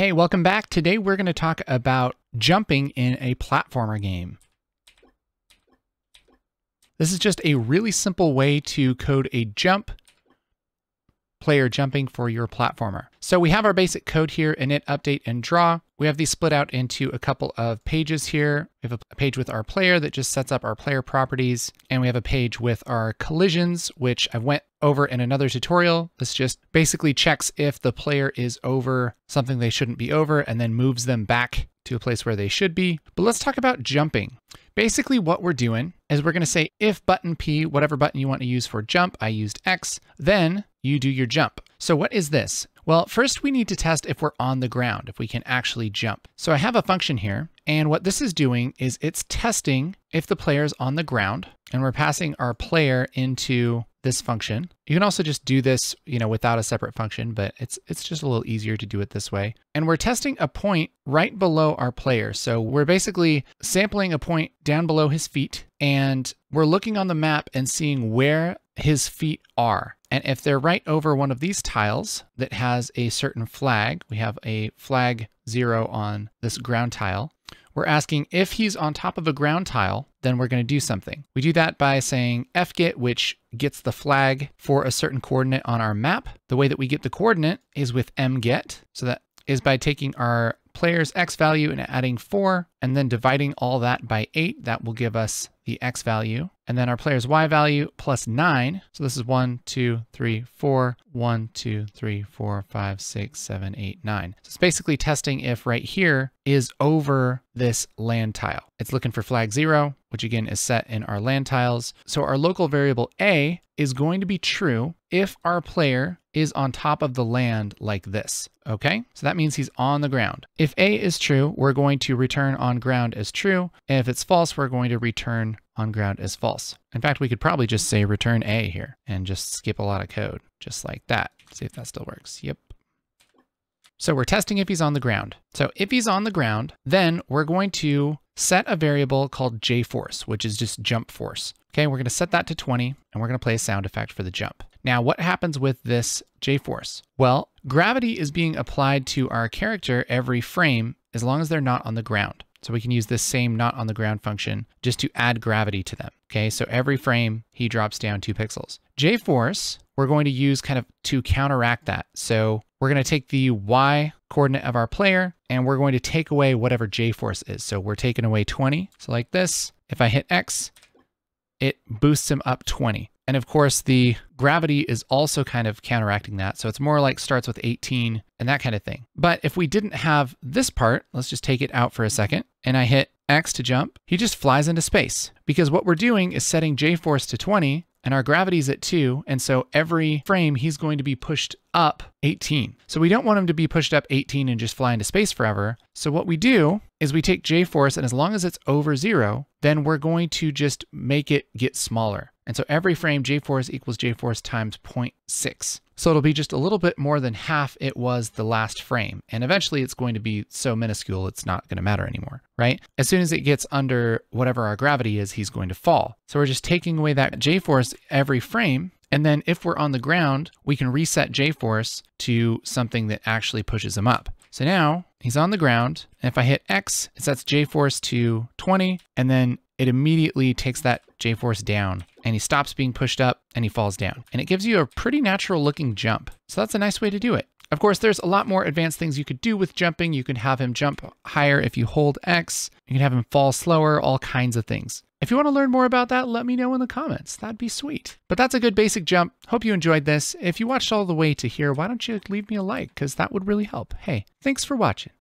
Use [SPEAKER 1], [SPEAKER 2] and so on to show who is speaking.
[SPEAKER 1] Hey, welcome back. Today we're going to talk about jumping in a platformer game. This is just a really simple way to code a jump player jumping for your platformer. So we have our basic code here, init, update, and draw. We have these split out into a couple of pages here. We have a page with our player that just sets up our player properties. And we have a page with our collisions, which I went over in another tutorial. This just basically checks if the player is over something they shouldn't be over and then moves them back to a place where they should be. But let's talk about jumping. Basically what we're doing is we're gonna say if button P, whatever button you want to use for jump, I used X, then you do your jump. So what is this? Well, first we need to test if we're on the ground, if we can actually jump. So I have a function here, and what this is doing is it's testing if the player is on the ground, and we're passing our player into this function. You can also just do this, you know, without a separate function, but it's it's just a little easier to do it this way. And we're testing a point right below our player. So we're basically sampling a point down below his feet and we're looking on the map and seeing where his feet are. And if they're right over one of these tiles that has a certain flag, we have a flag zero on this ground tile, we're asking if he's on top of a ground tile, then we're going to do something. We do that by saying fget, which gets the flag for a certain coordinate on our map. The way that we get the coordinate is with mget. So that is by taking our player's x value and adding 4, and then dividing all that by 8. That will give us the x value. And then our player's y value plus 9. So this is 1, 2, 3, 4, 1, 2, 3, 4, 5, 6, 7, 8, 9. So it's basically testing if right here is over this land tile. It's looking for flag 0, which again is set in our land tiles. So our local variable a is going to be true if our player is on top of the land like this, okay? So that means he's on the ground. If A is true, we're going to return on ground as true. And if it's false, we're going to return on ground as false. In fact, we could probably just say return A here and just skip a lot of code, just like that. See if that still works. Yep. So we're testing if he's on the ground. So if he's on the ground, then we're going to set a variable called jforce, which is just jump force. Okay, we're gonna set that to 20 and we're gonna play a sound effect for the jump. Now, what happens with this jforce? Well, gravity is being applied to our character every frame as long as they're not on the ground. So we can use this same not on the ground function just to add gravity to them. Okay, so every frame he drops down two pixels. J-force, we're going to use kind of to counteract that. So we're going to take the Y coordinate of our player and we're going to take away whatever J-force is. So we're taking away 20. So like this, if I hit X, it boosts him up 20. And of course, the gravity is also kind of counteracting that. So it's more like starts with 18 and that kind of thing. But if we didn't have this part, let's just take it out for a second, and I hit X to jump, he just flies into space. Because what we're doing is setting J force to 20, and our gravity's at 2, and so every frame he's going to be pushed up 18. So we don't want him to be pushed up 18 and just fly into space forever. So what we do is we take J-force, and as long as it's over 0, then we're going to just make it get smaller. And so every frame J-force equals J-force times 0.6. So it'll be just a little bit more than half it was the last frame. And eventually it's going to be so minuscule it's not going to matter anymore, right? As soon as it gets under whatever our gravity is, he's going to fall. So we're just taking away that J-force every frame. And then if we're on the ground, we can reset J-force to something that actually pushes him up. So now he's on the ground. And if I hit X, it sets J-force to 20. And then it immediately takes that J-force down and he stops being pushed up and he falls down. And it gives you a pretty natural looking jump. So that's a nice way to do it. Of course, there's a lot more advanced things you could do with jumping. You can have him jump higher if you hold X. You can have him fall slower, all kinds of things. If you want to learn more about that, let me know in the comments. That'd be sweet. But that's a good basic jump. Hope you enjoyed this. If you watched all the way to here, why don't you leave me a like? Because that would really help. Hey, thanks for watching.